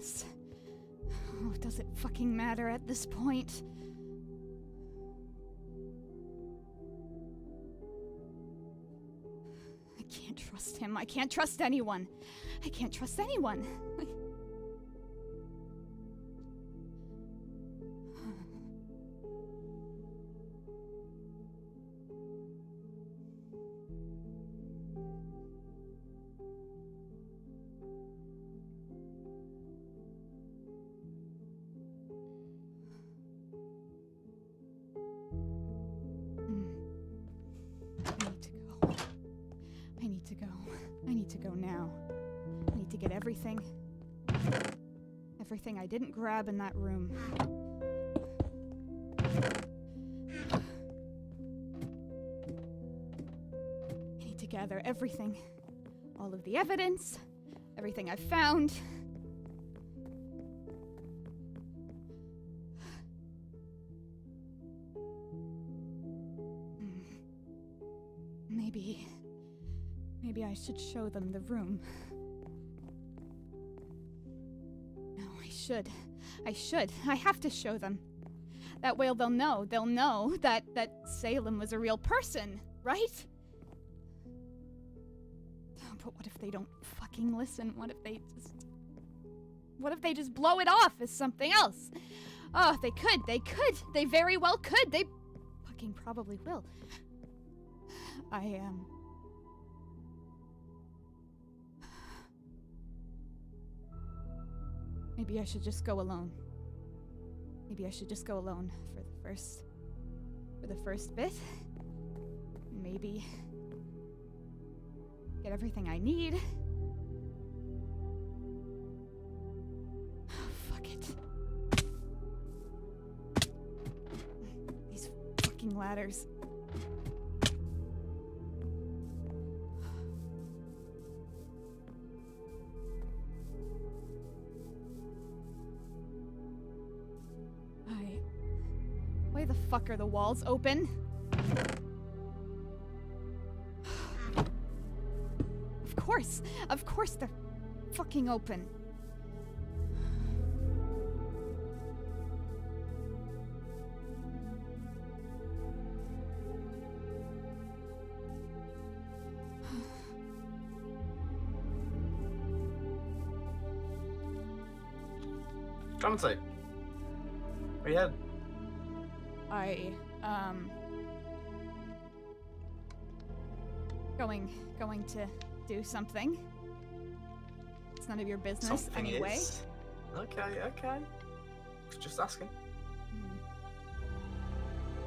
Oh, does it fucking matter at this point? I can't trust him. I can't trust anyone. I can't trust anyone. grab in that room. I need to gather everything. All of the evidence. Everything I've found. Hmm. Maybe. Maybe I should show them the room. No, I should. I should. I have to show them. That way they'll know. They'll know that that Salem was a real person, right? But what if they don't fucking listen? What if they just What if they just blow it off as something else? Oh, they could. They could. They very well could. They fucking probably will. I um Maybe I should just go alone. Maybe I should just go alone for the first for the first bit. Maybe get everything I need. Oh, fuck it. These fucking ladders. Fuck are the walls open? Of course! Of course they're fucking open. Come. Where you head? I um going going to do something. It's none of your business Something anyway. is. Okay, okay. Just asking.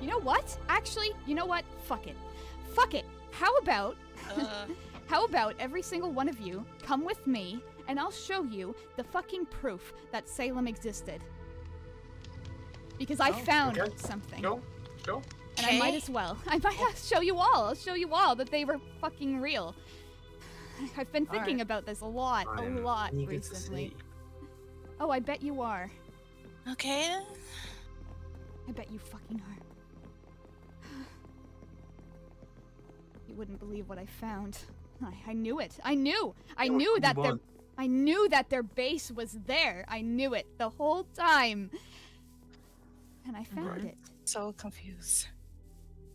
You know what? Actually, you know what? Fuck it. Fuck it. How about Uh, how about every single one of you come with me and I'll show you the fucking proof that Salem existed. Because I Oh, found okay. something. Go, go. And I might as well. I might have show you all. I'll show you all that they were fucking real. I've been thinking Alright. about this a lot, I a am lot recently. Oh, I bet you are. okay. I bet you fucking are. You wouldn't believe what I found. I, I knew it. I knew. I knew you that their. I knew that their base was there. I knew it the whole time. And I found Mhm. it. So confused.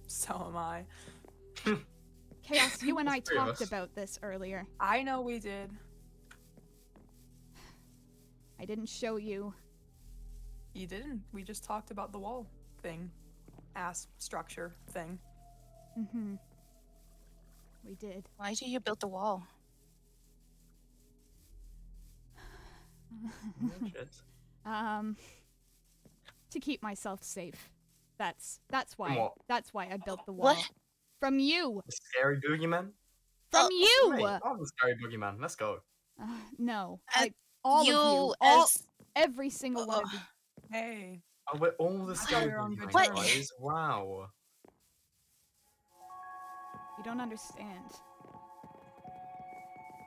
So am I. Chaos, you and I There's three of talked us. about this earlier. I know we did. I didn't show you. You didn't. We just talked about the wall thing. Ass structure thing. Mm Mhm. We did. Why do you build the wall? Um to keep myself safe. That's that's why. what? That's why I built the wall. What? From you. The scary boogeyman? From Oh, you. Hey, I'm the scary boogeyman. Let's go. Uh, no. Uh, I, all you of you. All, as every single one of you. Hey. Oh, we're all the scary we're on good boogeyman terms. guys. Wow. You don't understand.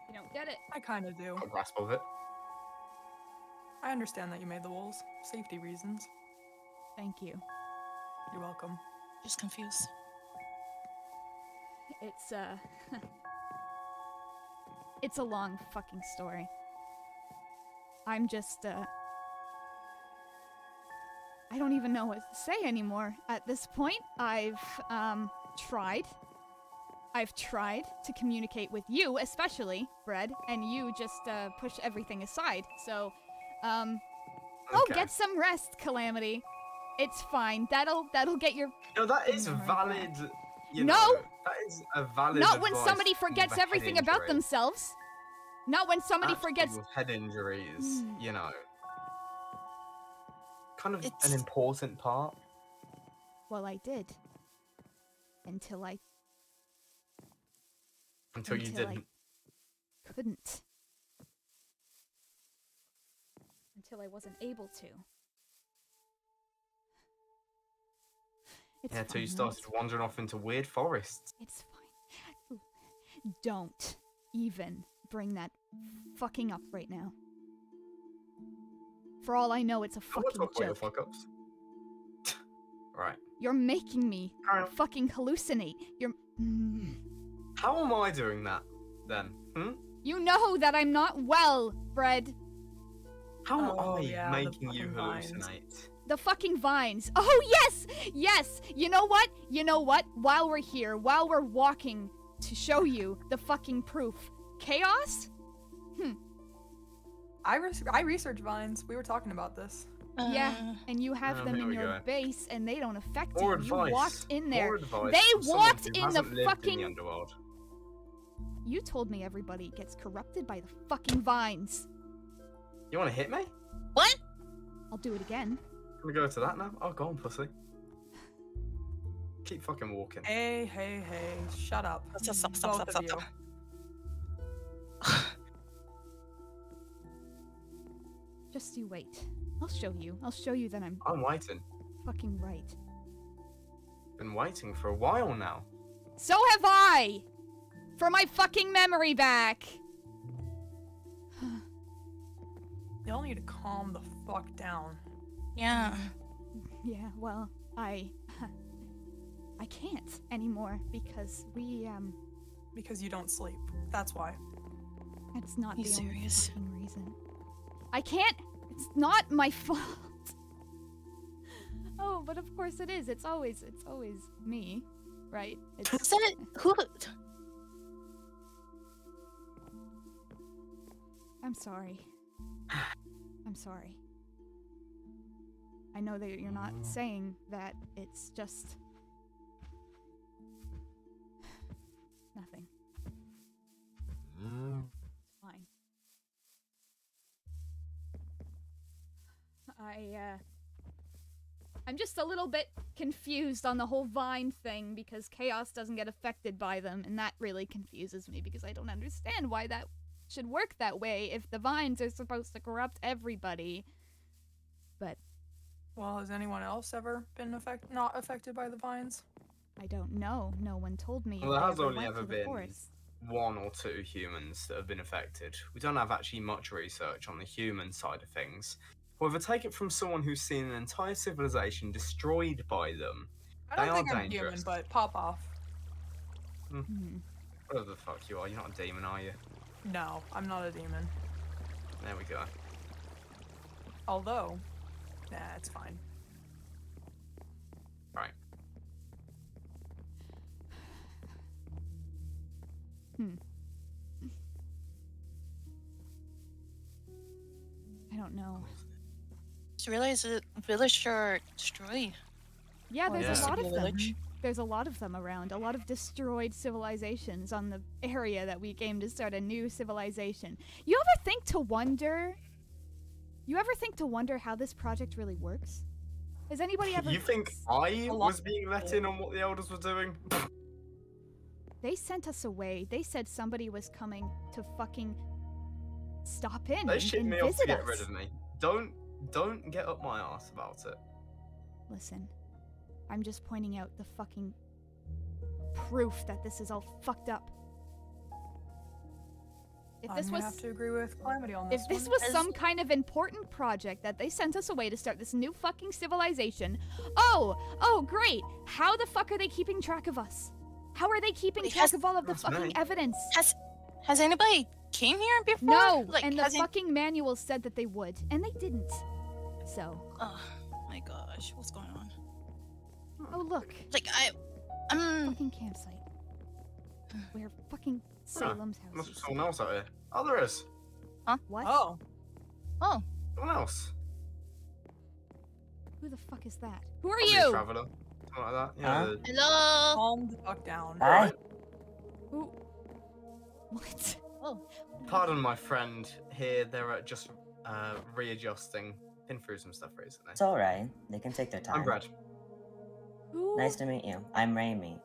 You don't get it. I kind of do. Got a grasp of it. I understand that you made the walls. Safety reasons. Thank you. You're welcome. just confused. It's uh It's a long fucking story. I'm just, uh. I don't even know what to say anymore. At this point, I've, um, tried. I've tried to communicate with you, especially, Bread, and you just, uh, push everything aside. So, um. Oh, get some rest, Calamity. It's fine. That'll that'll get your No, that is valid. You No! know, that is a valid. not when somebody forgets everything about themselves. Not when somebody Actually, forgets. head injuries. Mm. You know, kind of It's- an important part. Well, I did. Until I Until you Until I- didn't. couldn't. Until I wasn't able to. It's Yeah, until you fine, started right? wandering off into weird forests. It's fine. Don't even bring that fucking up right now. For all I know, it's a won't fucking talk about your joke. fuck ups. right. You're making me Carry fucking hallucinate. You're. Mm. How am I doing that then? Hmm? You know that I'm not well, Bread. How am Oh, I yeah, making you hallucinate? vines. Hallucinate? The fucking vines. Oh, yes! Yes! You know what? You know what? While we're here, while we're walking to show you the fucking proof, chaos? I, res- I research vines. We were talking about this. Yeah. Uh, And you have Um, them in your go. base and they don't affect More you. advice. You walked in there. They walked in the fucking- In the underworld. You told me everybody gets corrupted by the fucking vines. You want to hit me? What? I'll do it again. Can we go to that now? Oh, go on, pussy. Keep fucking walking. Hey, hey, hey! Shut up. Stop, stop, stop, Both stop, stop, stop. Just you wait. I'll show you. I'll show you that I'm I'm waiting. fucking right. Been waiting for a while now. So have I! For my fucking memory back! Y'all need to calm the fuck down. Yeah. Yeah, well, I. I can't anymore because we, um. Because you don't sleep. That's why. It's not You the only serious? fucking reason. I can't. It's not my fault. oh, but of course it is. It's always. It's always me, right? It's. Who said? Who? I'm sorry. I'm sorry. I know that you're not Mm. saying that. It's just. Nothing. It's fine. I, uh. I'm just a little bit confused on the whole Vine thing because Chaos doesn't get affected by them, and that really confuses me because I don't understand why that should work that way if the Vines are supposed to corrupt everybody. But Well, has anyone else ever been affect- not affected by the vines? I don't know. No one told me. Well, there has only ever been forest. one or two humans that have been affected. We don't have actually much research on the human side of things. However, take it from someone who's seen an entire civilization destroyed by them. I don't They are think I'm human, dangerous. but pop off. Hmm. Whatever the fuck you are, you're not a demon, are you? No, I'm not a demon. There we go. Although, nah, it's fine. Right. Hmm. I don't know. Just realized the village are destroyed. Yeah, there's yeah. a lot of them. There's a lot of them around. A lot of destroyed civilizations on the area that we came to start a new civilization. You ever think to wonder? You ever think to wonder how this project really works? Has anybody ever? You think I was being let in on what the elders were doing? They sent us away. They said somebody was coming to fucking stop in They and, shipped me off to get us. rid of me. Don't don't get up my ass about it. Listen, I'm just pointing out the fucking proof that this is all fucked up. If I'm this was have to agree with Calamity on this if this one. was As- some kind of important project that they sent us away to start this new fucking civilization, oh, oh great. How the fuck are they keeping track of us? How are they keeping It track has- of all of the fucking me. evidence? Has Has anybody came here before? No, like, and the has in- fucking manual said that they would, and they didn't. So, Oh my gosh, what's going on? oh look, Like I, I'm. fucking campsite. We're fucking Salem's house Must be is. someone else out here. Oh, there is. Huh? What? Oh, Oh, Someone else. Who the fuck is that? Who are Probably you? traveller. Something like that. Yeah. Huh? hello. calm the fuck down. Hi. Who? What? Pardon my friend here. They're uh, just uh, readjusting. Been through some stuff recently. It's alright. They can take their time. I'm Bread. Who? Nice to meet you. I'm Raimi.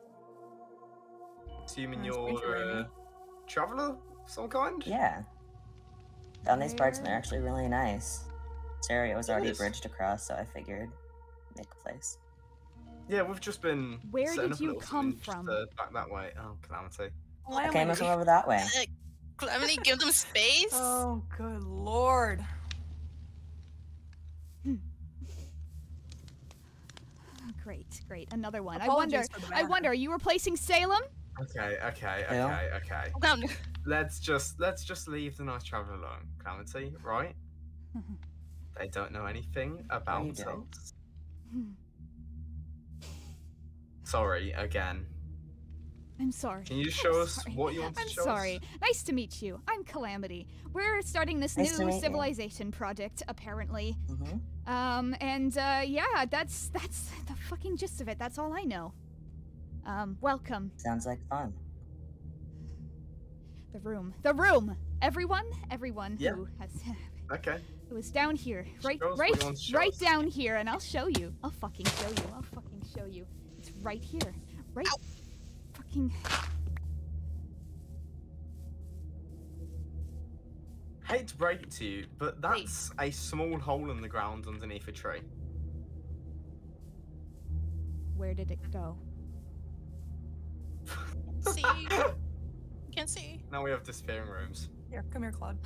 Assuming Nice to meet you, you're a traveller of some kind? Yeah. Down these parts, and they're actually really nice. This area was already bridged across, so I figured make a place. Yeah, we've just been. Where did you come something just, from? uh, back that way. Oh, calamity. I came from over that way. Uh, Calamity, give them space. Oh, good lord. Great, great. Another one. I wonder. Apologies for the I wonder. Are you replacing Salem? Okay, okay, Who? okay, okay. No, Let's just let's just leave the nice traveller alone, Calamity. Right? They don't know anything about you us. Sorry again. I'm sorry. Can you just I'm show us sorry. what you want to I'm show sorry. us? Nice to meet you. I'm Calamity. We're starting this Nice new meet you. civilization project, apparently. hmm Um, and uh, yeah, that's that's the fucking gist of it. That's all I know. Um, welcome. Sounds like fun. The room. The room. Everyone, everyone Yeah. who has Okay. it was down here, right, Show us what right, you want to show right down here, and I'll show you. I'll fucking show you. I'll fucking show you. It's right here, right. Fucking. Hate to break it to you, but that's a small hole in the ground underneath a tree. Where did it go? See. Can't see. Now we have disappearing rooms. Here, come here, Cloud.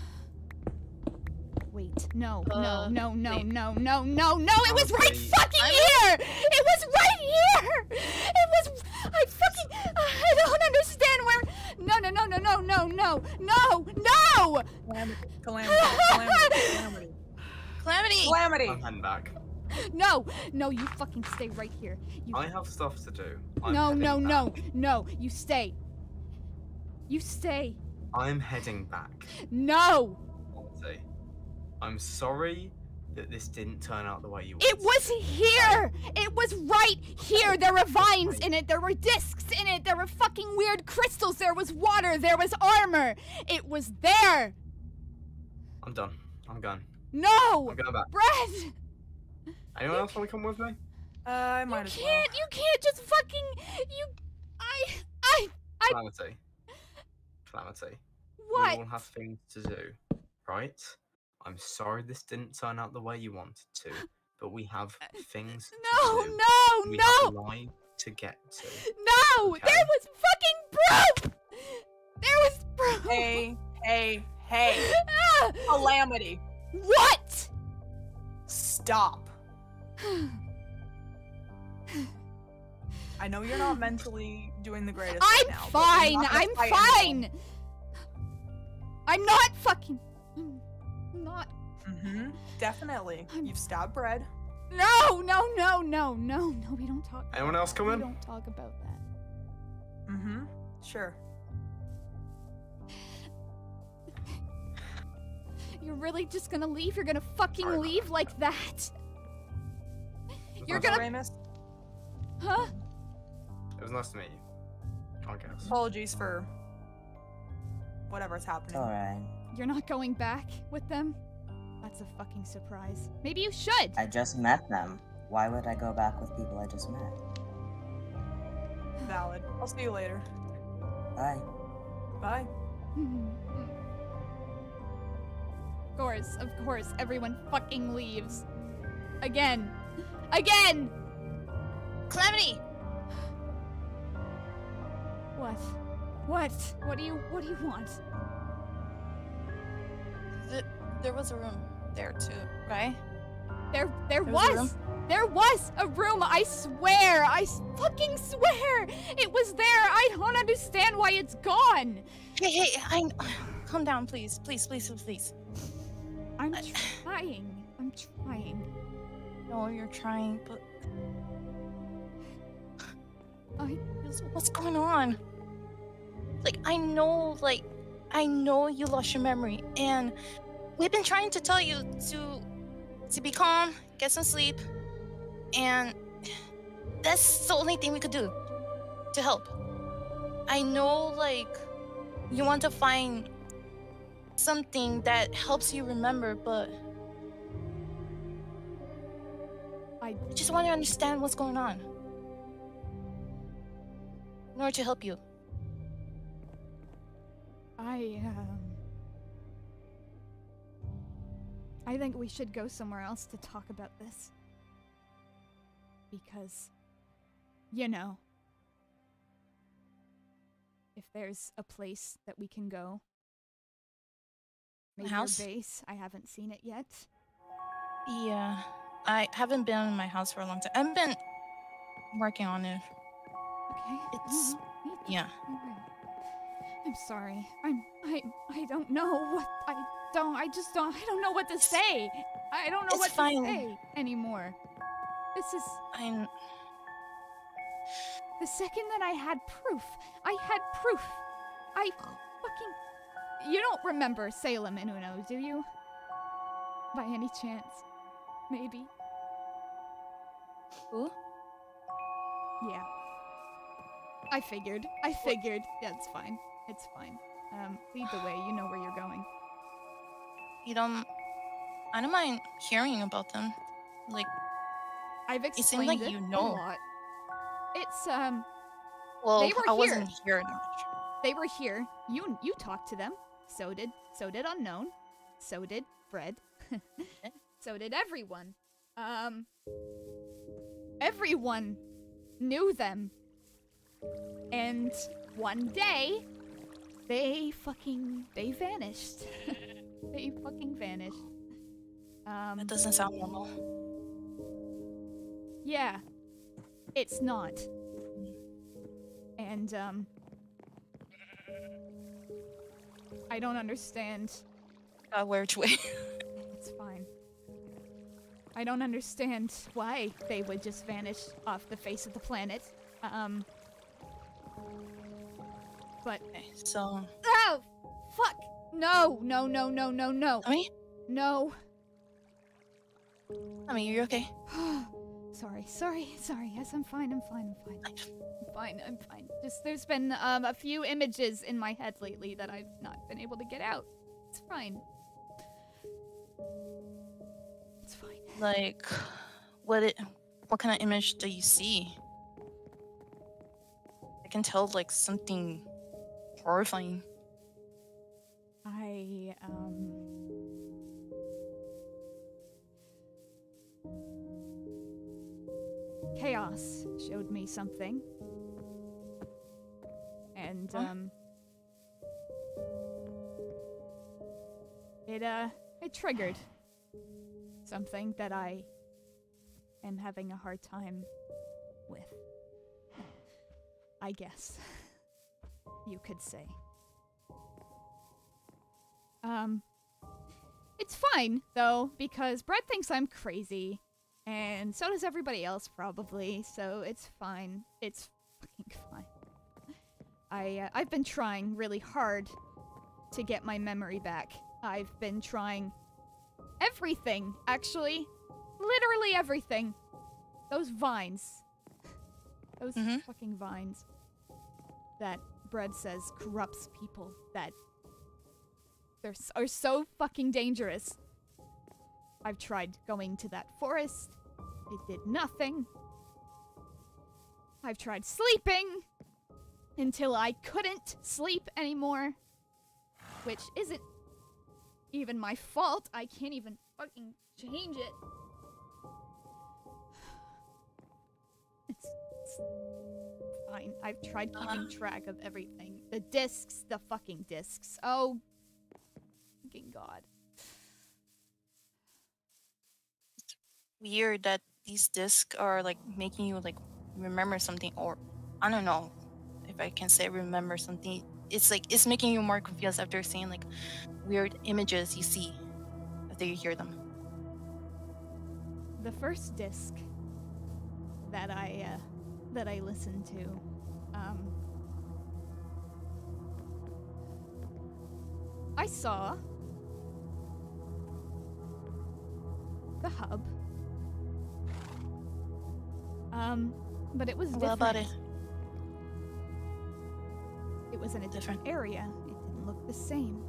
Wait, no, Uh, no, no, no, wait. no, no, no, no! It was right fucking I'm- here! It was right here! It was. I fucking. I don't understand where. No, no, no, no, no, no, no, no, no! Calamity, calamity, calamity, calamity. Calamity. Calamity! I'm heading back. No, no, you fucking stay right here. You. I have stuff to do. I'm no, no, no, back. no! You stay. You stay. I'm heading back. No! I'm sorry that this didn't turn out the way you wanted. It was here! It was right here! There were vines in it, there were discs in it, there were fucking weird crystals, there was water, there was armor! It was there! I'm done. I'm gone. No! I'm going back. Bread! Anyone else want to come with me? Uh, I You might as well. can't, you can't just fucking. You. I. I. I. Calamity. Calamity. What? We all have things to do, right? I'm sorry this didn't turn out the way you wanted to, but we have things No, to do. no, we no, have lives to get to. no! Okay. There was fucking proof! There was proof! Hey, hey, hey. Ah! Calamity. What? Stop. I know you're not mentally doing the greatest right I'm now. fine. I'm fight anymore. fine. I'm not fucking. I'm not. Mm-hmm. Definitely. I'm- You've stabbed bread. No, no, no, no, no, no. We don't talk. Anyone else We coming? don't talk about that. Mm-hmm. Sure. You're really just gonna leave? You're gonna fucking Sorry about leave that. like that? You're It gonna- Ramus, Huh? It was nice to meet you. I guess. apologies for whatever's happening. alright. You're not going back with them? That's a fucking surprise. Maybe you should. I just met them. Why would I go back with people I just met? Valid. I'll see you later. Bye. Bye. Of course, of course, everyone fucking leaves. Again. Again! Calamity. What? What? What do you what do you want? Th- there was a room there too, right? There there There was was there was a room, I swear. I fucking swear. It was there. I don't understand why it's gone. Hey, hey, I. calm down, please, please, please, please. I'm trying. I'm trying. No, you're trying, but I what's going on? Like, I know, like, I know you lost your memory, and we've been trying to tell you to to be calm, get some sleep, and that's the only thing we could do to help. I know, like, you want to find something that helps you remember, but I just want to understand what's going on in order to help you. I um I think we should go somewhere else to talk about this. Because you know if there's a place that we can go. Maybe house? base. I haven't seen it yet. Yeah, I haven't been in my house for a long time. I've been working on it. Okay. It's- mhm, yeah. I'm sorry. I'm I I don't know what I don't I just don't I don't know what to say. I don't know it's what fine. to say anymore. This is I'm the second that I had proof. I had proof. I fucking You don't remember Salem and Uno, do you? By any chance? Maybe. Who? Yeah. I figured. I figured. Yeah, it's fine. It's fine. Um, lead the way. You know where you're going. You don't. I don't mind hearing about them. Like, I've seems explained like it you know. a lot. It's um, well, They were I here. wasn't here much. they were here. You you talked to them. So did so did unknown. So did Bread. so did everyone. Um, everyone knew them. And one day, they fucking they vanished. they fucking vanished. Um, That doesn't sound normal. Yeah. It's not. And, um. I don't understand. Uh, which way? It's fine. I don't understand why they would just vanish off the face of the planet. Um. But. so, Oh! Fuck! No! No, no, no, no, no. I mean, No. I mean, you're okay. sorry, sorry, sorry. Yes, I'm fine, I'm fine, I'm fine. I'm fine, I'm fine. Just there's been um, a few images in my head lately that I've not been able to get out. It's fine. Like, what it? What kind of image do you see? I can tell like something horrifying. I um Chaos showed me something. And Huh? um it uh it triggered something that I am having a hard time with. I guess you could say. Um, it's fine though because Bread thinks I'm crazy, and so does everybody else probably. So it's fine. It's fucking fine. I uh, I've been trying really hard to get my memory back. I've been trying everything actually, literally everything. Those vines, those Mhm. fucking vines that Bread says corrupts people. That they're s- are so fucking dangerous. I've tried going to that forest. It did nothing. I've tried sleeping until I couldn't sleep anymore. Which isn't even my fault. I can't even fucking change it. It's, it's fine. I've tried keeping uh-huh. track of everything. The discs, the fucking discs. Oh, fucking god. Weird that these discs are like making you like remember something, or I don't know if I can say remember something. It's like it's making you more confused after seeing like weird images you see after you hear them. The first disc that I uh, that I listened to, um, I saw the hub. Um, but it was different. about it? It was in a different area. It didn't look the same.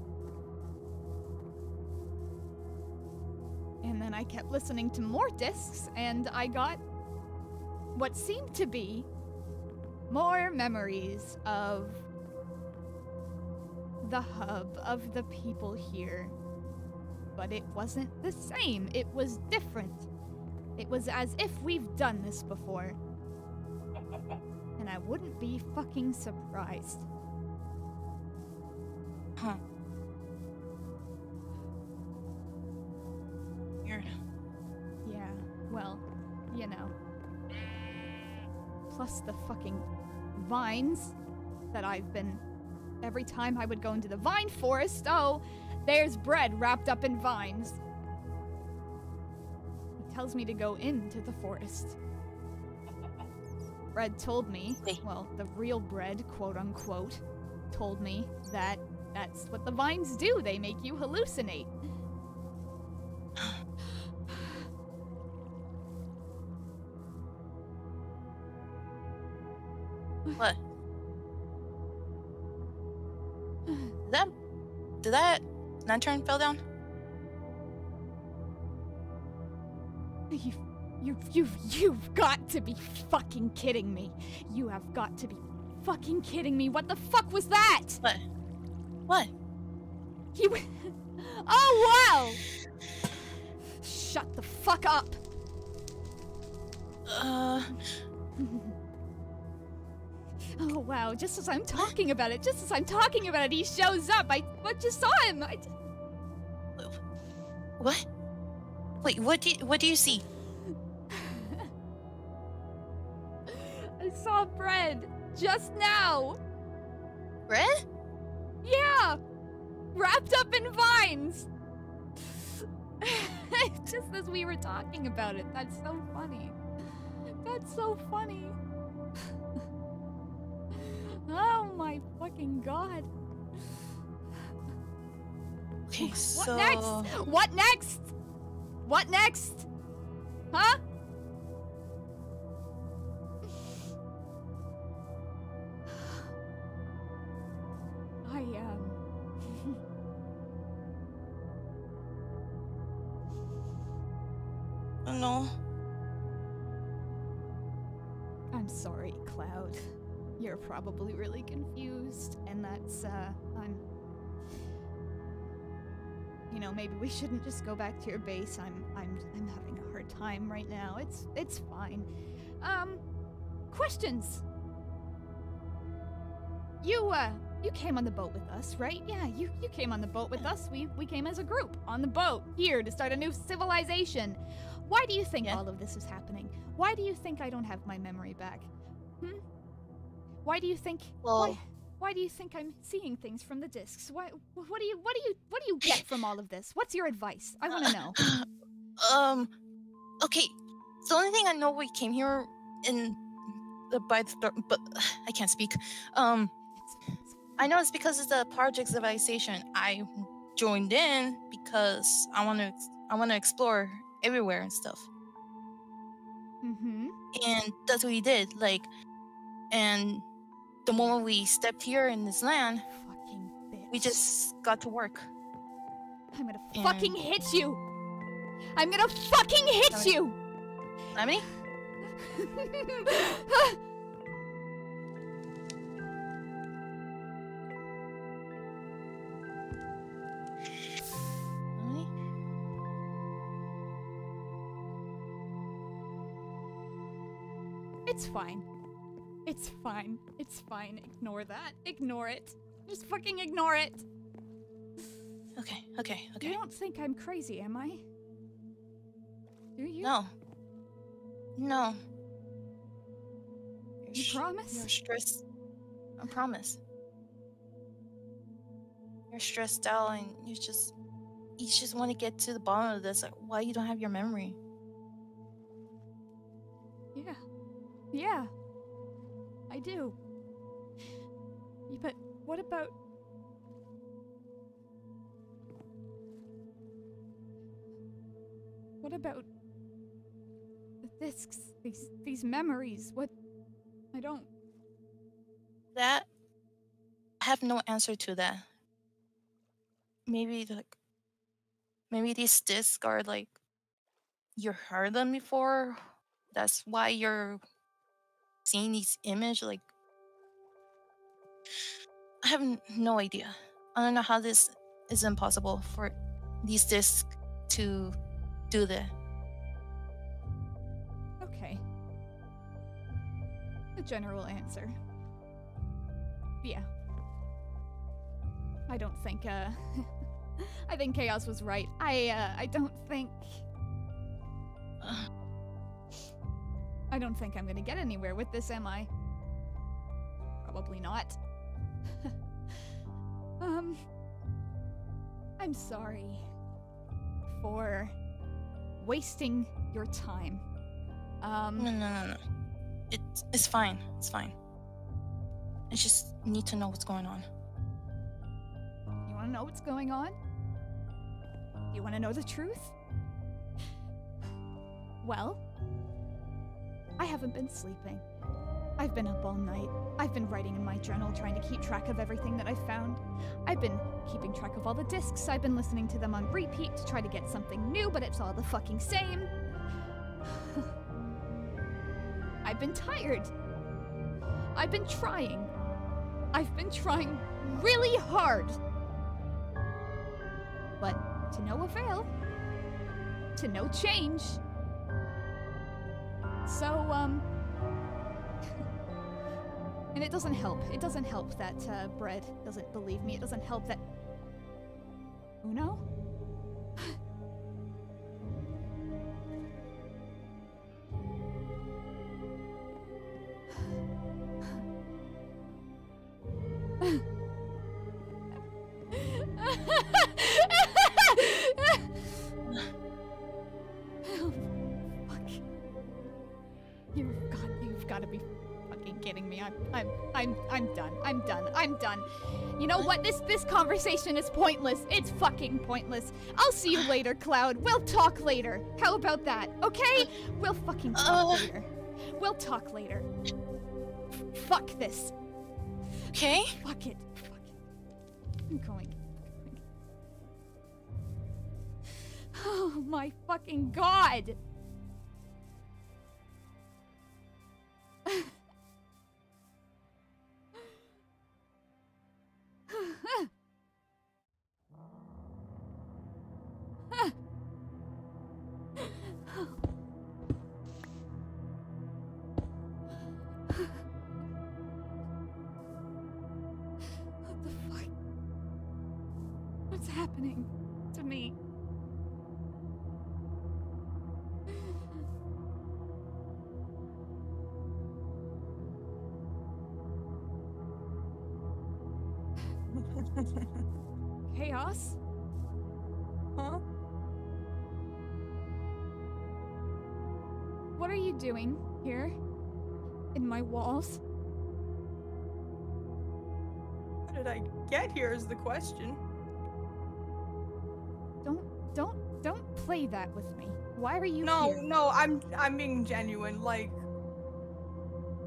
And then I kept listening to more discs, and I got what seemed to be more memories of the hub, of the people here. But it wasn't the same, it was different. It was as if we've done this before. And I wouldn't be fucking surprised. The fucking vines that I've been. Every time I would go into the vine forest, oh, there's bread wrapped up in vines. He tells me to go into the forest. Bread told me, well, the real bread, quote unquote, told me that that's what the vines do. They make you hallucinate. What? Did that did that lantern fell down? You, you've you've, you've got to be fucking kidding me. You have got to be fucking kidding me. What the fuck was that? What? What? You. Oh wow! Shut the fuck up. Uh Oh wow! Just as I'm talking about it, just as I'm talking about it, he shows up. I, I just saw him. I, what? Wait, what do you, what do you see? I saw bread just now. Red? Yeah, wrapped up in vines. Just as we were talking about it. That's so funny. That's so funny. Oh my fucking god. Okay, What so next? What next? What next? Huh? I um Oh, no. I'm sorry, Cloud. You're probably really confused, and that's, uh, I'm. You know, maybe we shouldn't just go back to your base. I'm, I'm, I'm having a hard time right now. It's, it's fine. Um, questions. You, uh, you came on the boat with us, right? Yeah, you, you came on the boat with us. We, we came as a group on the boat here to start a new civilization. Why do you think Yeah. all of this is happening? Why do you think I don't have my memory back? Hmm? Why do you think? Well- why, why do you think I'm seeing things from the discs? Why? What do you? What do you? What do you get from all of this? What's your advice? I want to know. um okay. The only thing I know we came here in the by the but I can't speak. Um I know it's because of the project civilization. I joined in because I want to I want to explore everywhere and stuff. Mhm. And that's what we did. Like and the moment we stepped here in this land, we just got to work. I'm gonna and- fucking hit you. I'm gonna fucking hit you. Mean, it's fine. It's fine. It's fine. Ignore that. Ignore it. Just fucking ignore it. Okay, okay, okay. You don't think I'm crazy, am I? Do you? No. No. You're You promise? You're stressed. I promise. you're stressed out and you just you just want to get to the bottom of this. Like, why you don't have your memory? Yeah. Yeah. I do. But what about. What about. the discs? These, these memories? What. I don't. That I have no answer to that. Maybe like maybe these discs are like you heard them before. That's why you're seeing these image like I have no idea. I don't know how this is impossible for these discs to do that. Okay. The general answer. Yeah. I don't think, uh. I think Chaos was right. I, uh, I don't think. I don't think I'm gonna get anywhere with this, am I? Probably not. um. I'm sorry for wasting your time. Um. No, no, no, no. It's it's fine. It's fine. I just need to know what's going on. You want to know what's going on? You want to know the truth? Well, I haven't been sleeping. I've been up all night. I've been writing in my journal trying to keep track of everything that I've found. I've been keeping track of all the discs. I've been listening to them on repeat to try to get something new, but it's all the fucking same. I've been tired. I've been trying. I've been trying really hard. But to no avail. To no change. So, um. and it doesn't help. It doesn't help that uh, Bread doesn't believe me. It doesn't help that. Uno? You've got to be fucking kidding me. I'm I'm I'm I'm done. I'm done. I'm done. You know what? This this conversation is pointless. It's fucking pointless. I'll see you later, Cloud. We'll talk later. How about that? Okay? We'll fucking talk Uh. later. We'll talk later. Fuck this. Okay? Fuck it. Fuck it. I'm going. Oh my fucking god! Question. Don't, don't, don't play that with me. Why are you No, here? no, I'm I'm being genuine. Like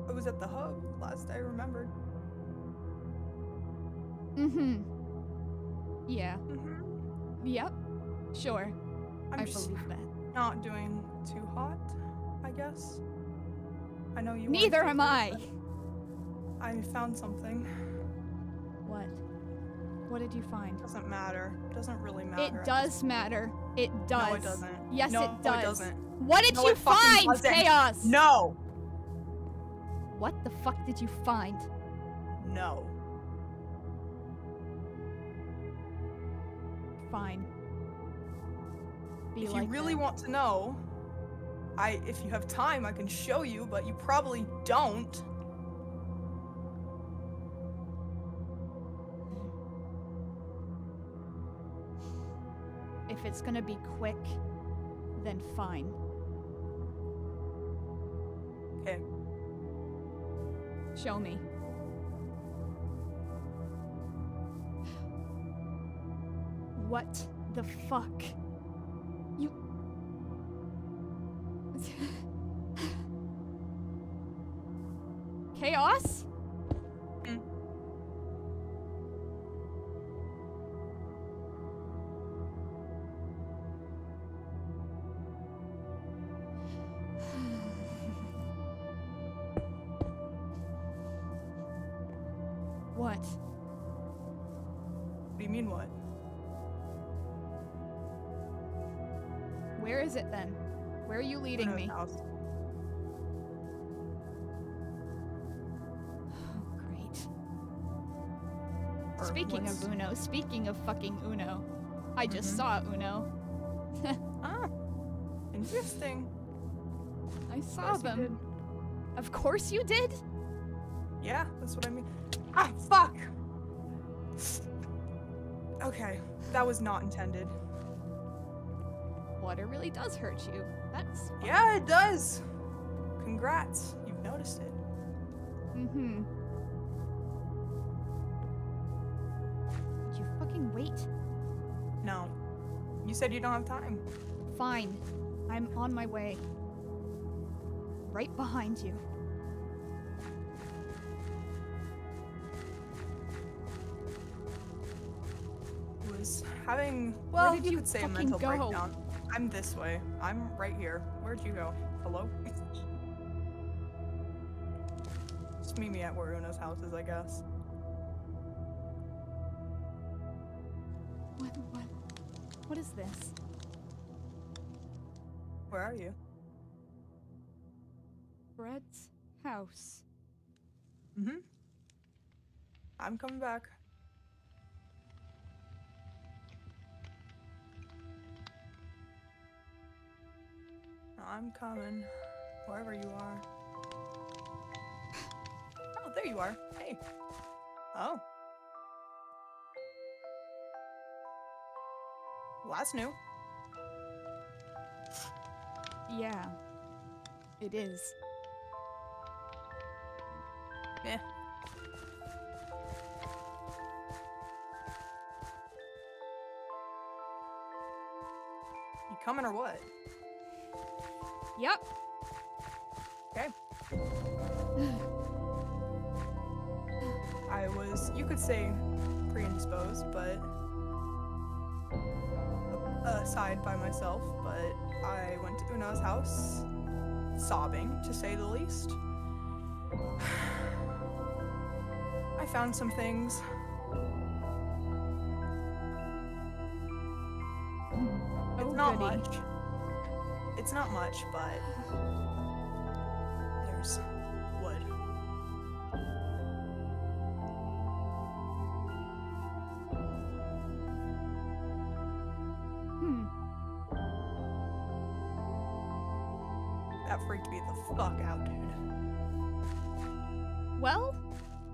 I was at the hub last I remembered. Mm-hmm. Yeah. hmm Yep. Sure. I'm I believe that. not doing too hot, I guess. I know you. Neither am I. I found something. What? What did you find? Doesn't matter. It doesn't really matter. It does matter. It does. No, it doesn't. Yes, no, it does. It doesn't. What did No, you find, doesn't. Chaos? No. What the fuck did you find? No. Fine. Be if like you really that. want to know, I if you have time, I can show you, but you probably don't. If it's gonna be quick, then fine. Okay. Show me. What the fuck? Where is it then? Where are you leading me? house. Oh, great. Or Speaking what's- of Uno, speaking of fucking Uno, I just Mhm. saw Uno. Ah, interesting. I saw you them. Of course you did. Yeah, that's what I mean. Ah, fuck! Okay, that was not intended. Water really does hurt you. That's. Yeah, it does! Congrats, you've noticed it. Mm-hmm. Would you fucking wait? No. You said you don't have time. Fine. I'm on my way. Right behind you. was having, well, did you you could say a mental go? breakdown. I'm this way. I'm right here. Where'd you go? Hello? Just meet me at where Una's house is, I guess. What? What? What is this? Where are you? Bread's house. Mm-hmm. I'm coming back. I'm coming. Wherever you are. Oh, there you are. Hey. Oh. Well, that's new. Yeah. It is. Yeah. You coming or what? Yep. Okay. I was, you could say, predisposed, but aside by myself. But I went to Una's house, sobbing to say the least. I found some things. It's Oh, not goody. much. It's not much, but there's wood. Hmm. That freaked me the fuck out, dude. Well,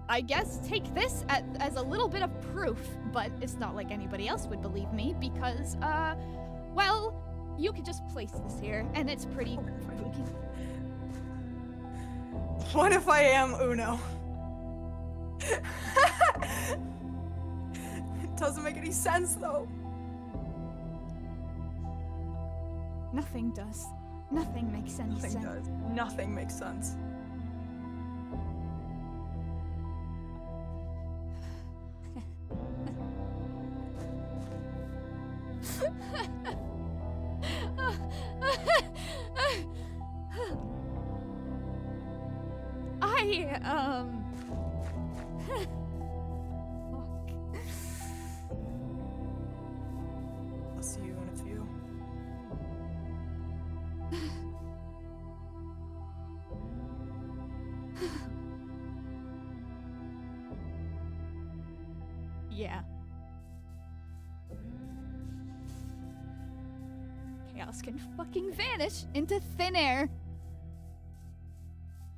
I guess take this a- as a little bit of proof, but it's not like anybody else would believe me because, uh, you could just place this here, and it's pretty. Oh what if I am Uno? it doesn't make any sense though. Nothing does. Nothing makes any Nothing sense. does. Nothing makes sense.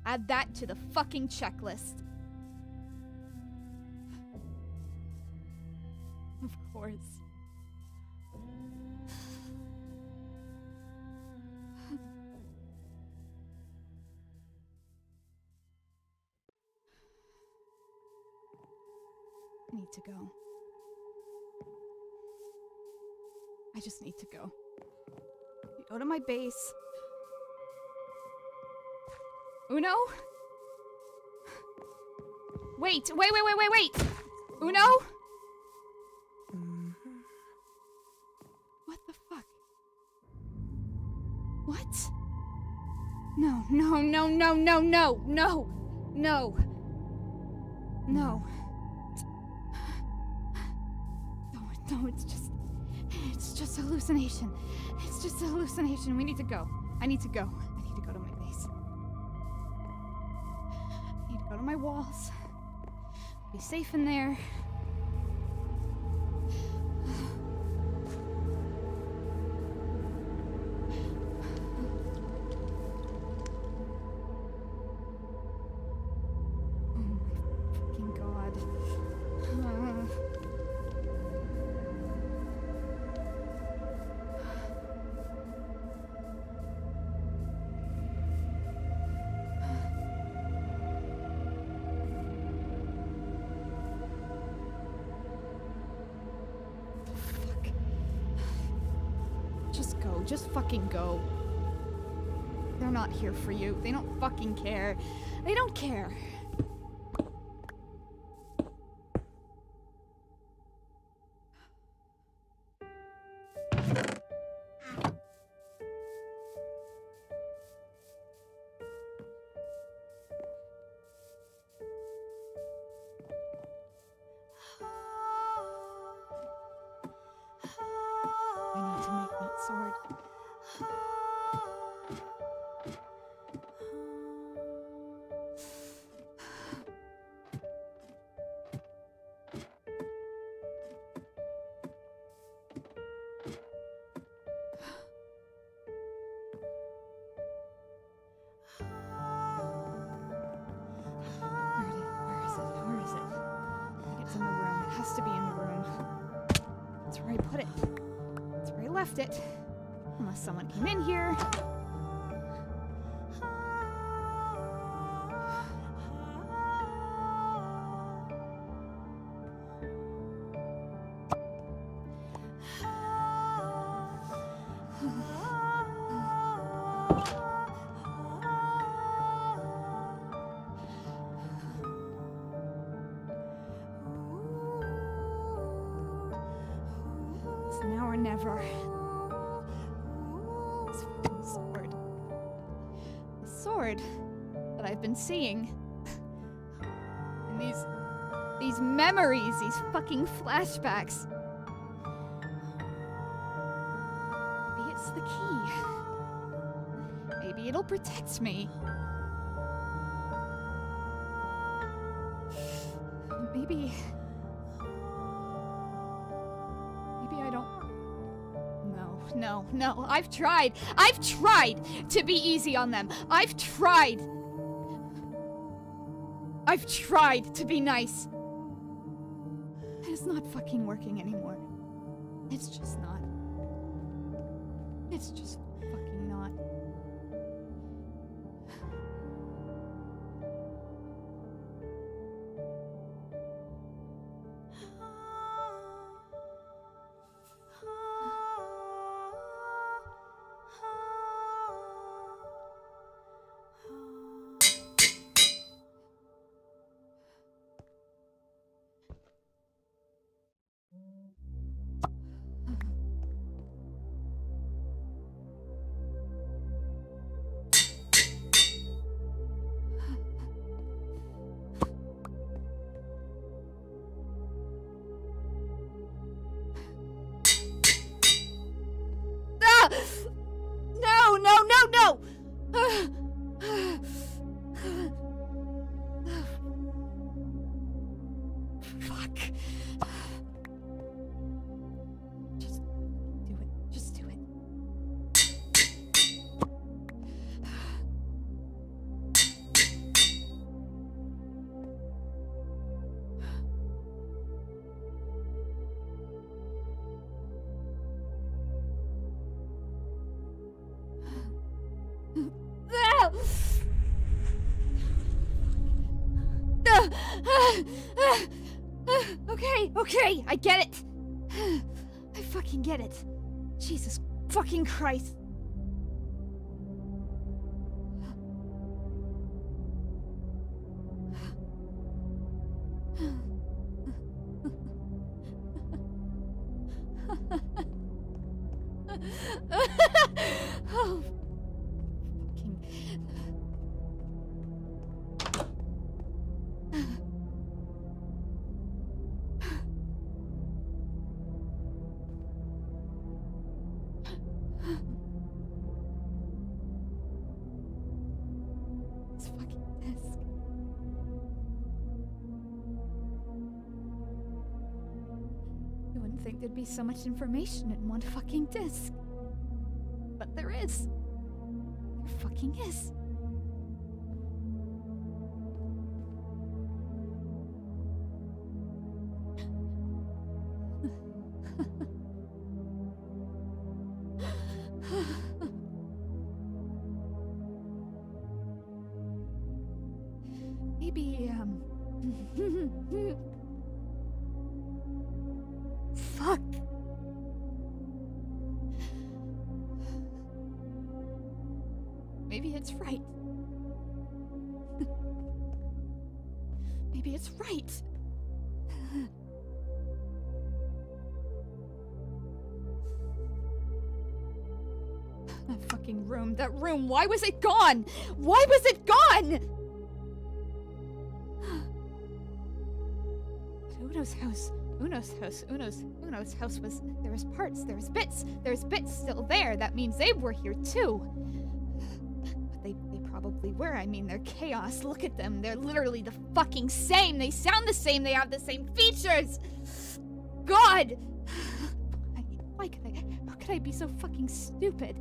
Add that to the fucking checklist. of course. I need to go. I just need to go. Go to my base. Uno? Wait, wait, wait, wait, wait, wait! Uno? What the fuck? What? No, no, no, no, no, no, no, no, no. No, no, it's just, it's just hallucination. It's just a hallucination. We need to go. I need to go. My walls. Be safe in there. Go. They're not here for you. They don't fucking care. They don't care. I need to make that sword. Oh. Sword that I've been seeing. And these these memories, these fucking flashbacks. Maybe it's the key. Maybe it'll protect me. No. I've tried. I've tried to be easy on them. I've tried. I've tried to be nice. It's not fucking working anymore. It's just not. It's just Okay, okay, I get it. I fucking get it. Jesus fucking Christ. Much information in one fucking disc. But there is. There fucking is. That fucking room, that room, why was it gone? Why was it gone? Uno's house, Uno's house, Uno's, Uno's house was, there was parts, there was bits, there's bits still there. That means they were here too. But they, they probably were. I mean, they're chaos. Look at them. They're literally the fucking same. They sound the same. They have the same features. God! Why, why could I, how could I be so fucking stupid?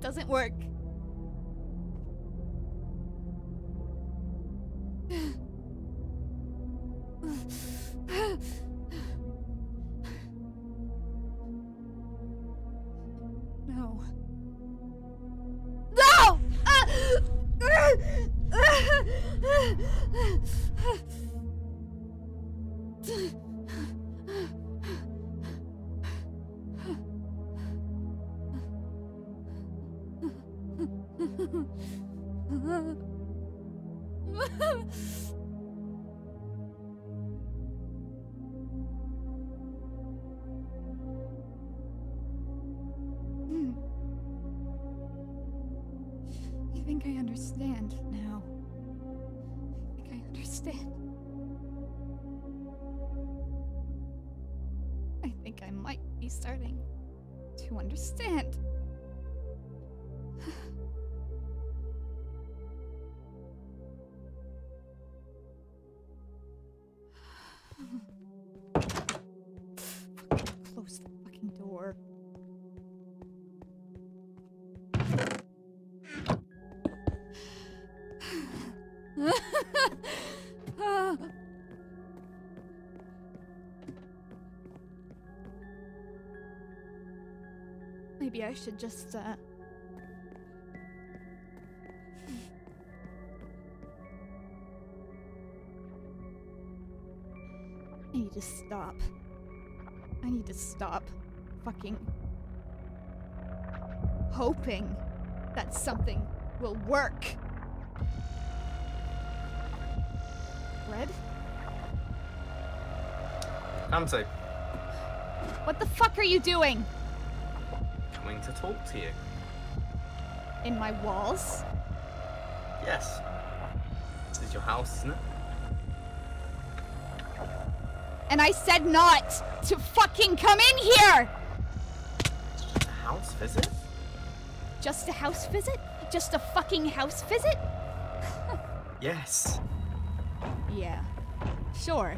It doesn't work. Maybe I should just, uh. I need to stop. I need to stop fucking hoping that something will work. Red? Ramsey, What the fuck are you doing? Coming to talk to you. In my walls? Yes. This is your house, isn't it? And I said not to fucking come in here! Just a house visit? Just a house visit? Just a fucking house visit? Yes. Yeah. Sure.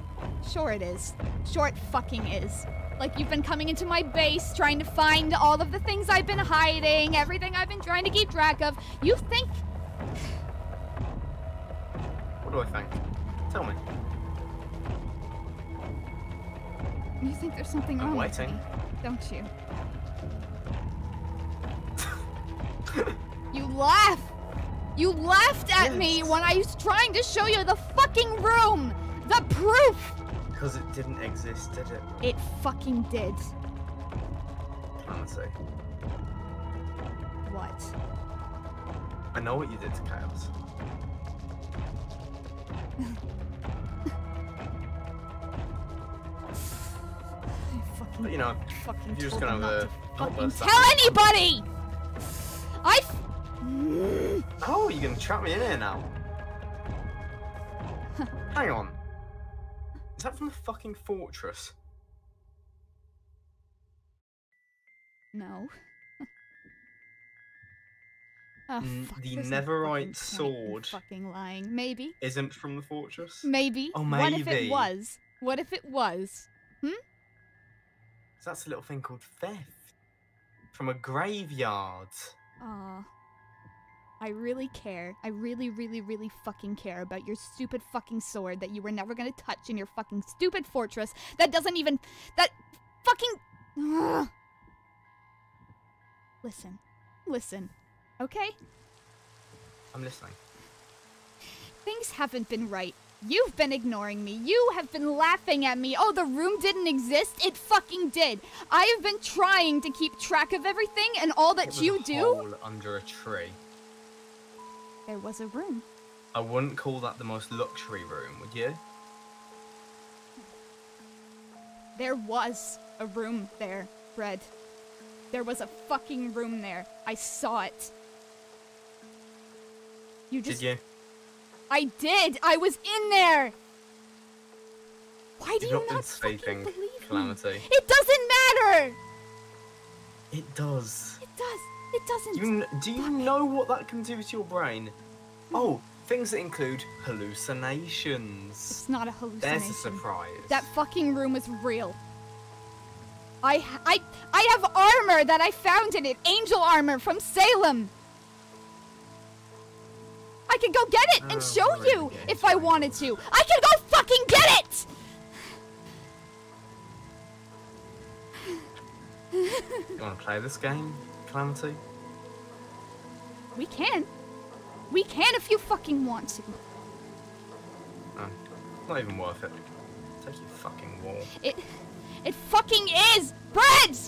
Sure it is. Sure it fucking is. Like you've been coming into my base trying to find all of the things I've been hiding, everything I've been trying to keep track of. You think What do I think? Tell me. you think there's something wrong. I'm wrong waiting. with me, don't you? You laugh. You laughed at me when I was trying to show you the fucking room. The proof. Because it didn't exist, did it? It fucking did. Calamity. What? I know what you did to Chaos. Fucking But you know, fucking you're just gonna have a to fucking outburst tell anybody. I. Oh, you're gonna trap me in here now. Hang on. Is that from the fucking fortress? No. Oh, fuck, the Netherite fucking point in sword. Fucking lying. Maybe. Isn't from the fortress? Maybe. Oh, maybe. What if it was? What if it was? Hmm? So that's a little thing called theft. From a graveyard. Aw. I really care. I really, really, really fucking care about your stupid fucking sword that you were never gonna touch in your fucking stupid fortress that doesn't even. that fucking. Ugh. Listen. Listen. Okay? I'm listening. Things haven't been right. You've been ignoring me. You have been laughing at me. Oh, the room didn't exist? It fucking did. I have been trying to keep track of everything, and all that you a do. hole under a tree. There was a room. I wouldn't call that the most luxury room, would you? There was a room there, Bread. There was a fucking room there. I saw it. You just. Did you? I did. I was in there. Why do You've you not fucking believe me? It doesn't matter. It does. It does. It doesn't. You kn- do you know what that can do to your brain? Oh, things that include hallucinations. It's not a hallucination. There's a surprise. That fucking room was real. I, I, I have armor that I found in it. Angel armor from Salem. I could go get it and Oh, show really you if I wanted to. I could go fucking get it. You want to play this game, Calamity? We can. We can if you fucking want to. No, not even worth it. Take your fucking wall. It, it fucking is. Bread.